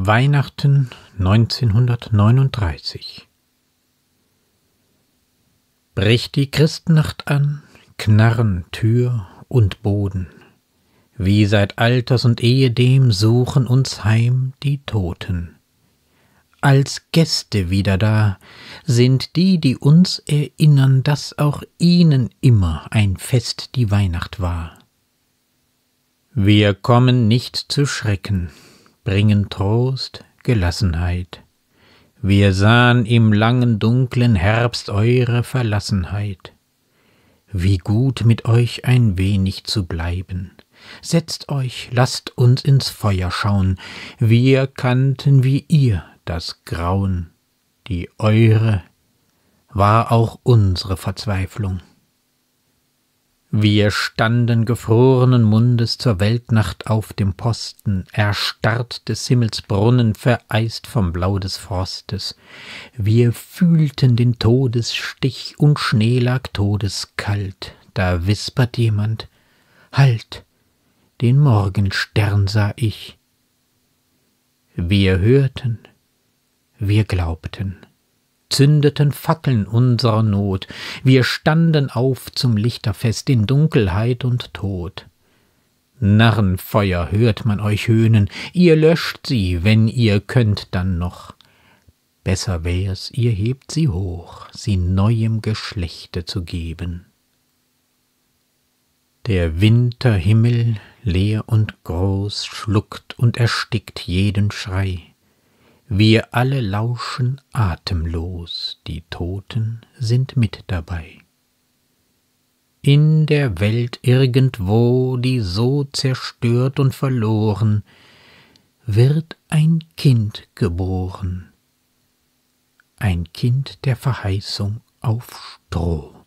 Weihnachten 1939 Bricht die Christnacht an, knarren Tür und Boden. Wie seit Alters und ehedem suchen uns heim die Toten. Als Gäste wieder da sind die, die uns erinnern, dass auch ihnen immer ein Fest die Weihnacht war. Wir kommen nicht zu Schrecken, bringen Trost, Gelassenheit. Wir sahen im langen dunklen Herbst eure Verlassenheit. Wie gut mit euch ein wenig zu bleiben. Setzt euch, lasst uns ins Feuer schauen. Wir kannten wie ihr das Grauen. Die eure war auch unsere Verzweiflung. Wir standen gefrorenen Mundes zur Weltnacht auf dem Posten, erstarrt des Himmels Brunnen, vereist vom Blau des Frostes. Wir fühlten den Todesstich und Schnee lag todeskalt. Da wispert jemand, Halt, den Morgenstern sah ich. Wir hörten, wir glaubten zündeten Fackeln unserer Not, wir standen auf zum Lichterfest in Dunkelheit und Tod. Narrenfeuer hört man euch höhnen, ihr löscht sie, wenn ihr könnt dann noch. Besser wär's, ihr hebt sie hoch, sie neuem Geschlechte zu geben. Der Winterhimmel, leer und groß, schluckt und erstickt jeden Schrei. Wir alle lauschen atemlos, die Toten sind mit dabei. In der Welt irgendwo, die so zerstört und verloren, wird ein Kind geboren, ein Kind der Verheißung auf Stroh.